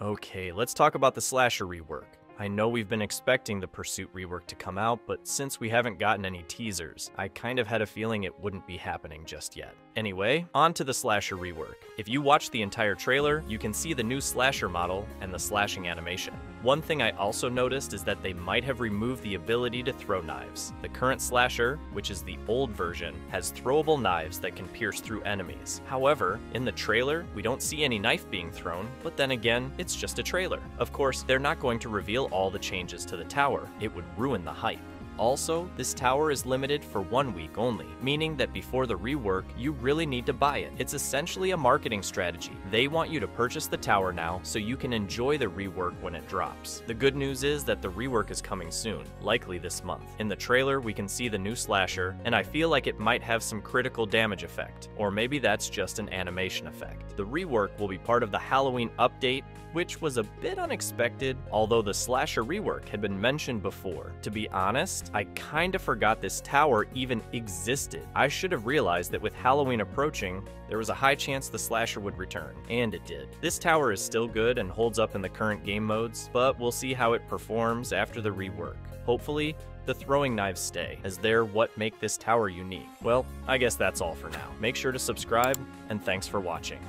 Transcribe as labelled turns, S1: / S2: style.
S1: Okay, let's talk about the slasher rework. I know we've been expecting the Pursuit rework to come out, but since we haven't gotten any teasers, I kind of had a feeling it wouldn't be happening just yet. Anyway, on to the slasher rework. If you watch the entire trailer, you can see the new slasher model and the slashing animation. One thing I also noticed is that they might have removed the ability to throw knives. The current slasher, which is the old version, has throwable knives that can pierce through enemies. However, in the trailer, we don't see any knife being thrown, but then again, it's just a trailer. Of course, they're not going to reveal all the changes to the tower, it would ruin the hype. Also, this tower is limited for one week only, meaning that before the rework, you really need to buy it. It's essentially a marketing strategy. They want you to purchase the tower now so you can enjoy the rework when it drops. The good news is that the rework is coming soon, likely this month. In the trailer, we can see the new slasher, and I feel like it might have some critical damage effect, or maybe that's just an animation effect. The rework will be part of the Halloween update, which was a bit unexpected, although the slasher rework had been mentioned before. To be honest, I kinda forgot this tower even existed. I should have realized that with Halloween approaching, there was a high chance the slasher would return, and it did. This tower is still good and holds up in the current game modes, but we'll see how it performs after the rework. Hopefully, the throwing knives stay, as they're what make this tower unique. Well, I guess that's all for now. Make sure to subscribe, and thanks for watching.